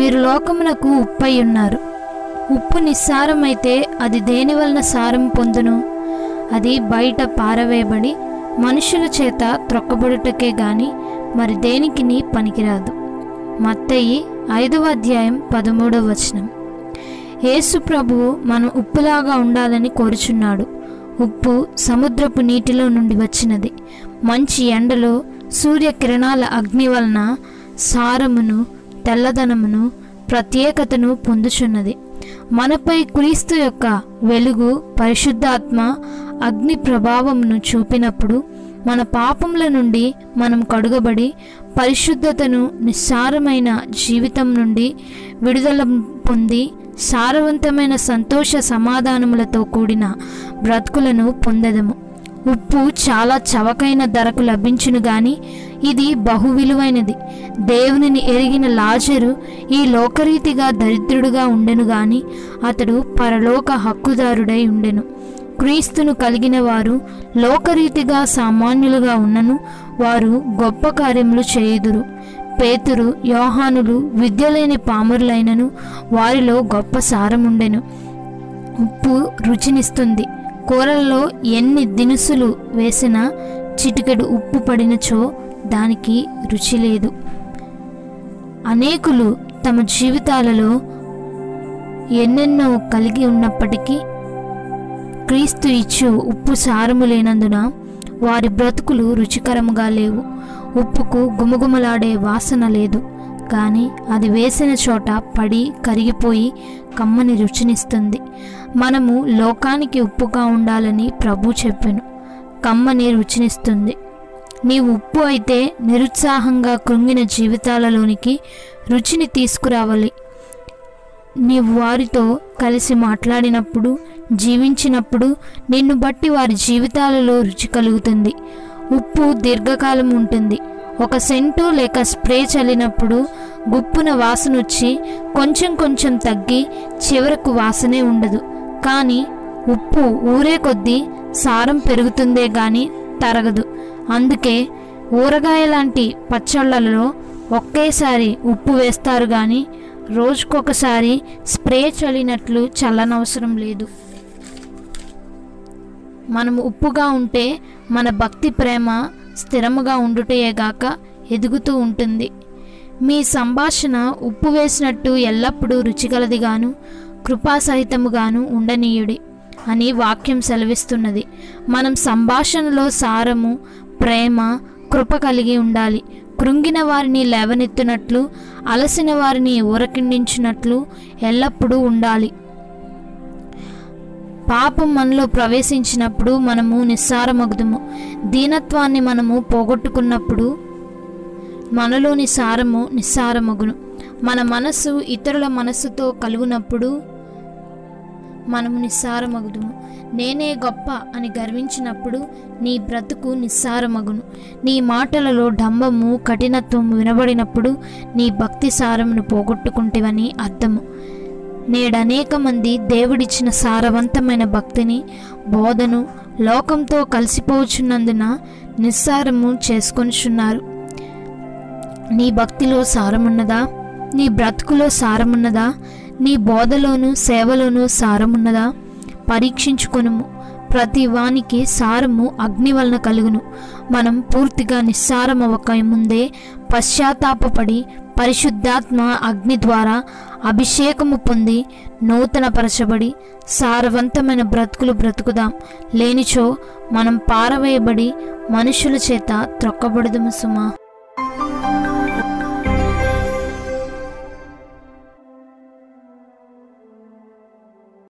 మీరు లోకమునకు ఉప్పై ఉన్నారు ఉప్పు నిస్సారమైతే అది దేని వలన సారం పొందును? అది బయట పారవేయబడి మనుషుల చేత త్రొక్కబడుటకే గాని మరి దేనికిని పనికిరాదు. మత్తయి ఐదవ అధ్యాయం పదమూడవ వచనం. యేసు ప్రభువు మనం ఉప్పులాగా ఉండాలని కోరుచున్నాడు. ఉప్పు సముద్రపు నీటిలో నుండి వచ్చినది. మంచి ఎండలో సూర్యకిరణాల అగ్ని వలన సారమును తెల్లదనమును ప్రత్యేకతను పొందుచున్నది. మనపై క్రీస్తు యొక్క వెలుగు పరిశుద్ధాత్మ అగ్ని ప్రభావమును చూపినప్పుడు మన పాపముల నుండి మనం కడుగబడి పరిశుద్ధతను నిస్సారమైన జీవితం నుండి విడుదల పొంది సారవంతమైన సంతోష సమాధానములతో కూడిన బ్రతుకులను పొందెదము. ఉప్పు చాలా చవకైన ధరకు లభించును గాని ఇది బహు విలువైనది. దేవునిని ఎరిగిన లాజరు ఈ లోకరీతిగా దరిద్రుడుగా ఉండెను గాని అతడు పరలోక హక్కుదారుడై ఉండెను. క్రీస్తును కలిగిన వారు లోకరీతిగా సామాన్యులుగా ఉన్నను వారు గొప్ప కార్యములు చేయుదురు. పేతురు యోహానులు విద్యలేని పామరులైనను వారిలో గొప్ప సారముండెను. ఉప్పు రుచినిస్తుంది. కూరల్లో ఎన్ని దినుసులు వేసినా చిటికెడు ఉప్పు పడినచో దానికి రుచి లేదు. అనేకులు తమ జీవితాలలో ఎన్నెన్నో కలిగి ఉన్నప్పటికీ క్రీస్తు ఇచ్చు ఉప్పు సారము లేనందున వారి బ్రతుకులు రుచికరముగా లేవు. ఉప్పుకు గుమగుమలాడే వాసన లేదు. కానీ అది వేసిన చోట పడి కరిగిపోయి కమ్మని రుచినిస్తుంది. మనము లోకానికి ఉప్పుగా ఉండాలని ప్రభు చెప్పెను. కమ్మని రుచినిస్తుంది. నీ ఉప్పు అయితే నిరుత్సాహంగా కృంగిన జీవితాలలోనికి రుచిని తీసుకురావాలి. నీవు వారితో కలిసి మాట్లాడినప్పుడు జీవించినప్పుడు నిన్ను బట్టి వారి జీవితాలలో రుచి కలుగుతుంది. ఉప్పు దీర్ఘకాలం ఉంటుంది. ఒక సెంటు లేక స్ప్రే చల్లినప్పుడు గుప్పున వాసన వచ్చి కొంచెం కొంచెం తగ్గి చివరకు వాసనే ఉండదు. కానీ ఉప్పు ఊరే కొద్దీ సారం పెరుగుతుందే గాని తరగదు. అందుకే ఊరగాయ లాంటి పచ్చళ్ళలో ఒకేసారి ఉప్పు వేస్తారు కానీ రోజుకొకసారి స్ప్రే చల్లినట్లు చల్లనవసరం లేదు. మనము ఉప్పుగా ఉంటే మన భక్తి ప్రేమ స్థిరముగా ఉండుటయేగాక ఎదుగుతూ ఉంటుంది. మీ సంభాషణ ఉప్పు వేసినట్టు ఎల్లప్పుడూ రుచిగలదిగాను కృపాసహితముగాను ఉండనీయుడి అని వాక్యం సెలవిస్తున్నది. మనం సంభాషణలో సారము ప్రేమ కృప కలిగి ఉండాలి. కృంగిన వారిని లేవనెత్తినట్లు అలసిన వారిని ఊరకిండించినట్లు ఎల్లప్పుడూ ఉండాలి. పాపం మనలో ప్రవేశించినప్పుడు మనము నిస్సారమగుదుము. దీనత్వాన్ని మనము పోగొట్టుకున్నప్పుడు మనలోని సారము నిస్సారమగును. మన మనస్సు ఇతరుల మనస్సుతో కలుగునప్పుడు మనము నిస్సారమగుదుము. నేనే గొప్ప అని గర్వించినప్పుడు నీ బ్రతుకు నిస్సారమగును. నీ మాటలలో డంబము కఠినత్వం వినబడినప్పుడు నీ భక్తి సారమును పోగొట్టుకుంటేవని అర్థము. నేడనేక మంది దేవుడిచ్చిన సారవంతమైన భక్తిని బోధను లోకంతో కలిసిపోచున్నందున నిస్సారము చేసుకొనిచున్నారు. నీ భక్తిలో సారమున్నదా? నీ బ్రతుకులో సారమున్నదా? నీ బోధలోను సేవలోను సారమున్నదా? పరీక్షించుకొనుము. ప్రతి వానికి సారము అగ్ని వలన కలుగును. మనం పూర్తిగా నిస్సారమవక ముందే పశ్చాత్తాపడి పరిశుద్ధాత్మ అగ్ని ద్వారా అభిషేకము పొంది నూతనపరచబడి సారవంతమైన బ్రతుకులు బ్రతుకుదాం. లేనిచో మనం పారవేయబడి మనుషుల చేత త్రొక్కబడదుము సుమా.